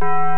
thank you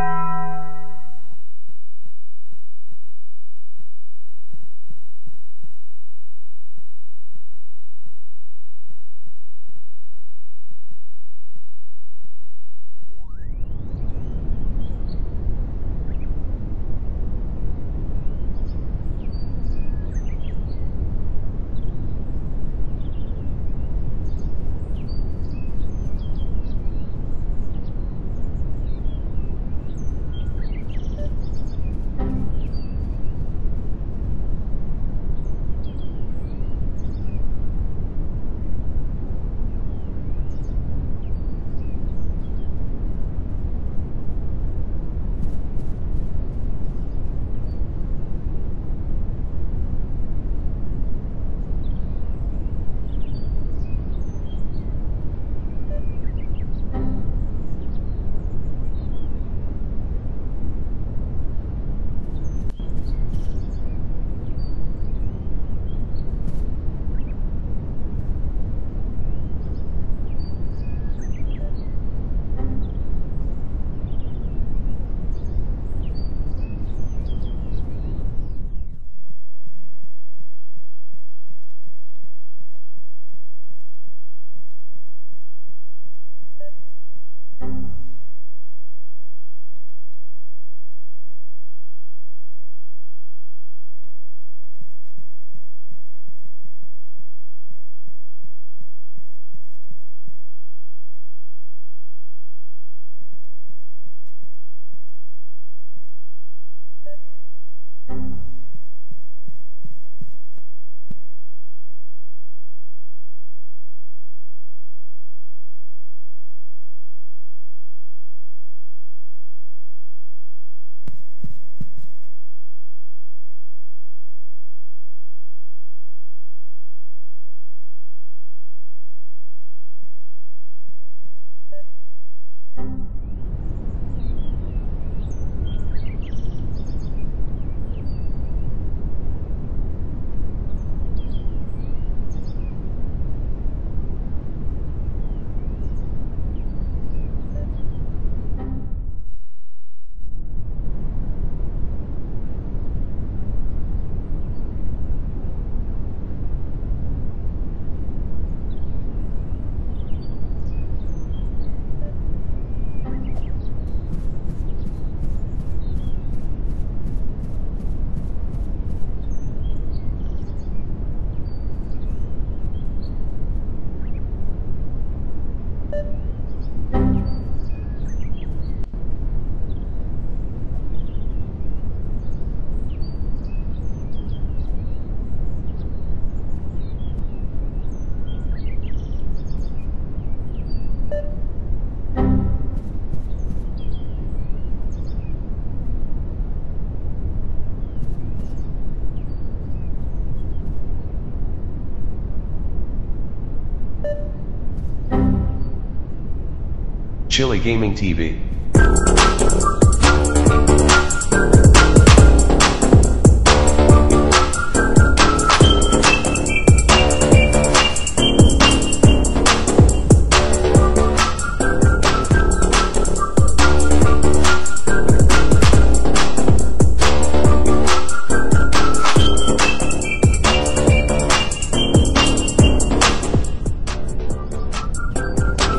Chili Gaming TV.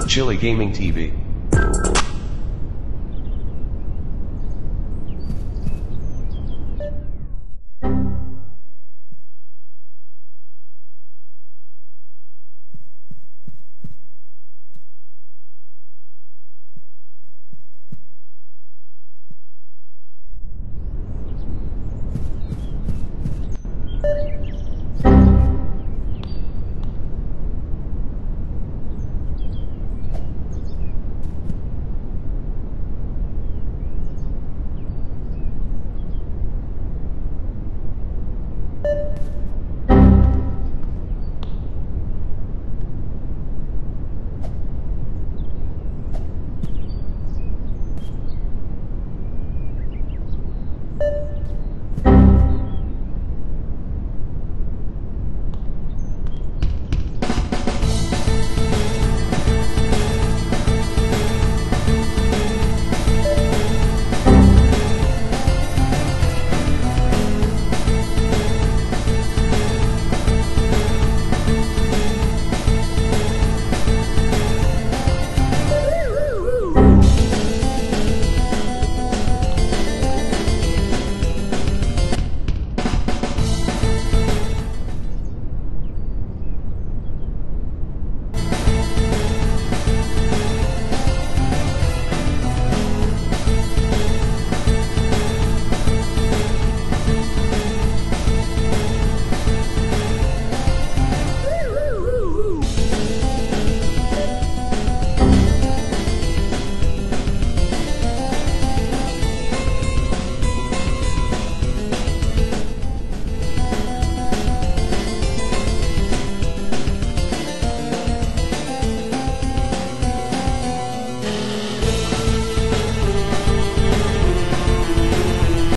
Chili Gaming TV.